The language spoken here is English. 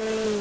you